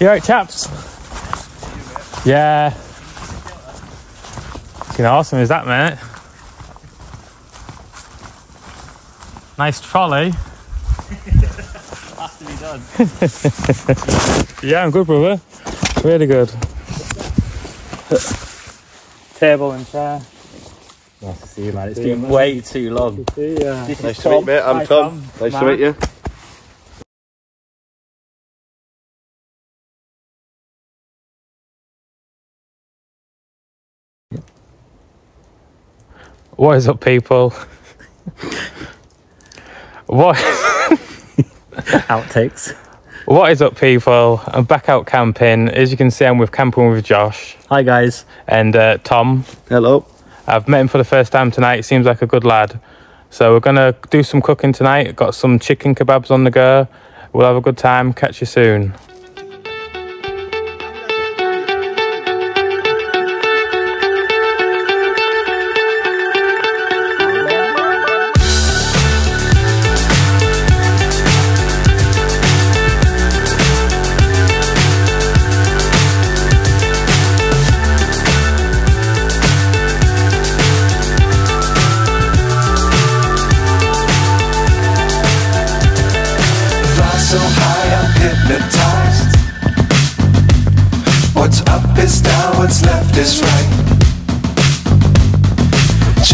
You right, chaps? Yeah. Fucking awesome is that, mate? Nice trolley. Has to be done. Yeah, I'm good, brother. Really good. Table and chair. Nice to see you, man. It's been way too long. See ya. Nice to meet you, mate. I'm Tom. Nice to meet you. What is up, people? what? Outtakes. What is up, people? I'm back out camping. As you can see, I'm with camping with Josh Hi, guys. and uh, Tom. Hello. I've met him for the first time tonight. Seems like a good lad. So we're gonna do some cooking tonight. Got some chicken kebabs on the go. We'll have a good time. Catch you soon.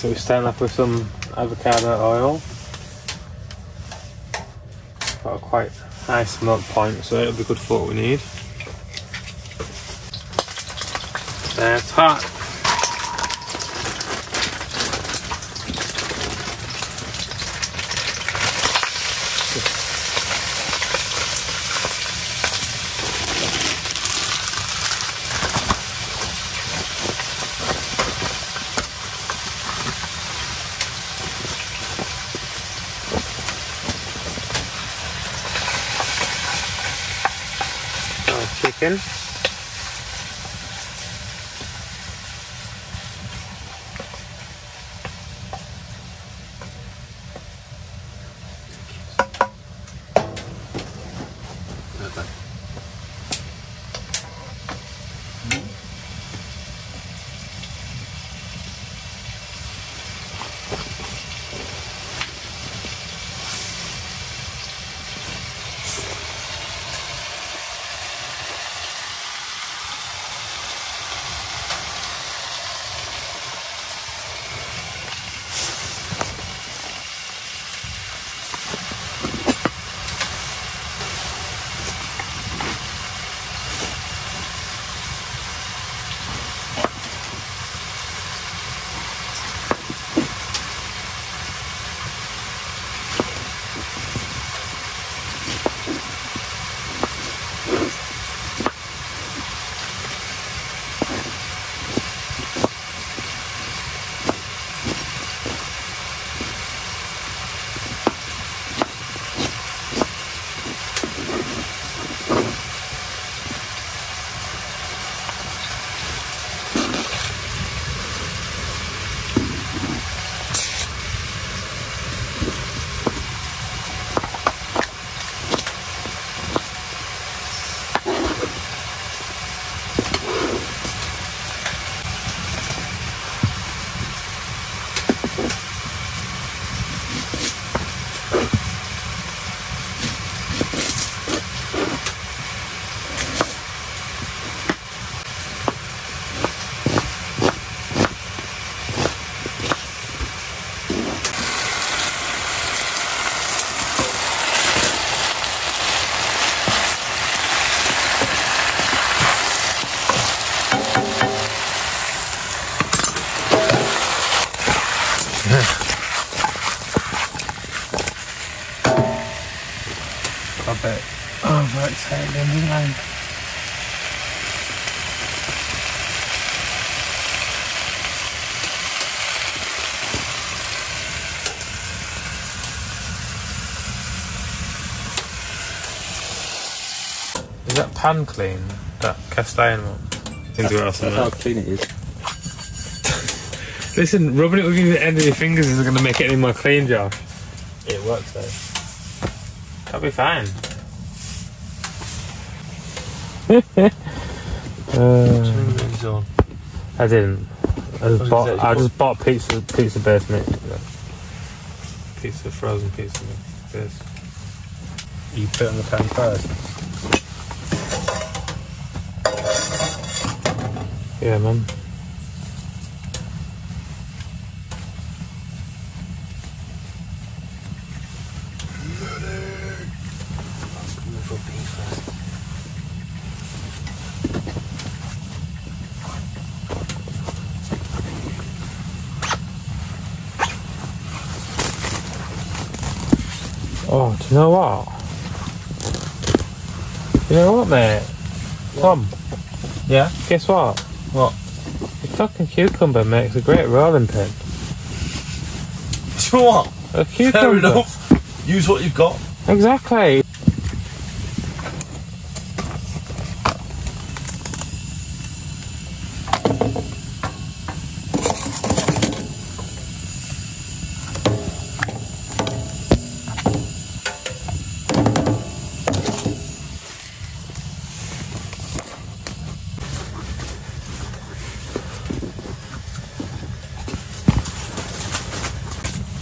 So we're starting off with some avocado oil. Got a quite high smoke point, so it'll be good for what we need. That's hot. Our chicken. A bit overexcited oh, in the line. Is that pan clean? That cast iron one? You can do it off That's how clean it is. Listen, rubbing it with the end of your fingers isn't going to make it any more clean, Josh. It works though. That'll be fine. Uh, I didn't. I just bought. gonna say, I just bought pizza, pizza base meat. Pizza, frozen pizza base. You put it on the pan first. Yeah, man. Oh, do you know what? You know what, mate? Tom, Yeah? guess what? What? The fucking cucumber makes a great rolling pin. Do you know what? A cucumber. Fair enough. Use what you've got. Exactly.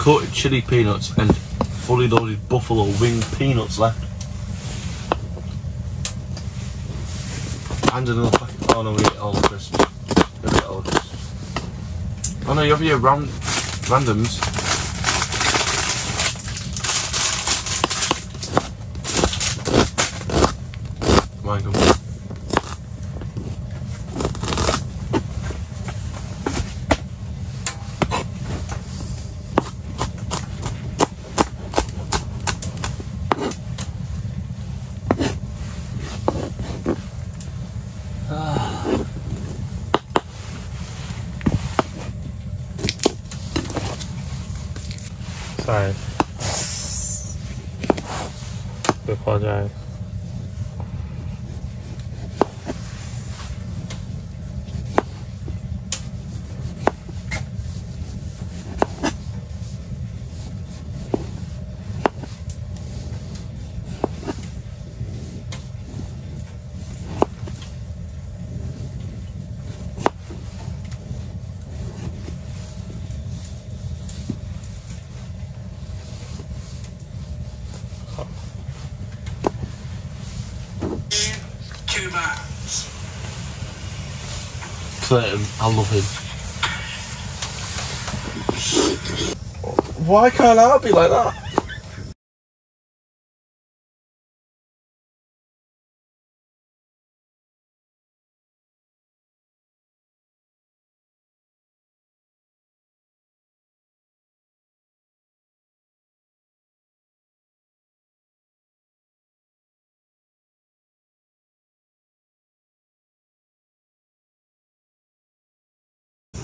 Coated chili peanuts and fully loaded buffalo wing peanuts left. And another packet. Oh no, we ate all the crisps. We ate all the crisps. Oh no, you have your ran- randoms. Come on, come on. Sorry. I I love him. Why can't I be like that?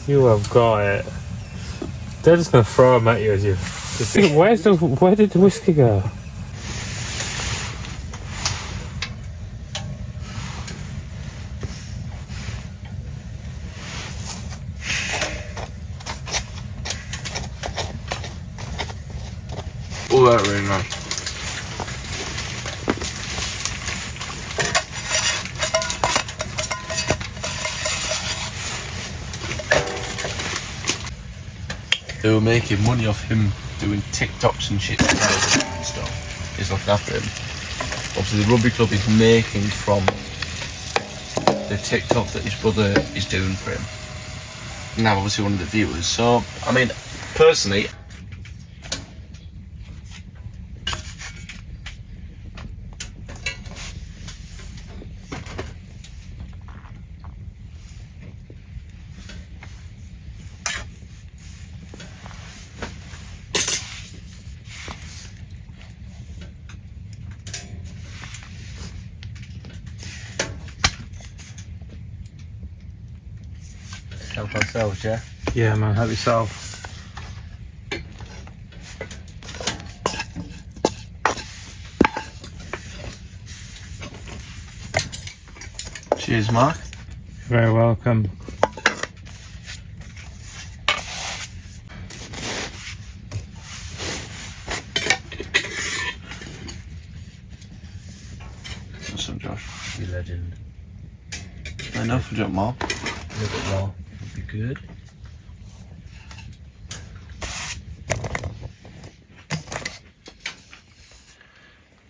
You have got it. They're just gonna throw them at you as you. Where's the? Where did the whiskey go? Oh, that really nice. They were making money off him doing TikToks and shit and stuff. He's looking after him. Obviously, the rugby club is making from the TikTok that his brother is doing for him. Now, obviously, one of the viewers. So, I mean, personally, Help ourselves, yeah? Yeah, man. Help yourself. cheers, Mark. You're very welcome. Awesome, Josh. You legend. Enough for jump more. A little bit more would be good.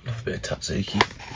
Love a bit of tzatziki.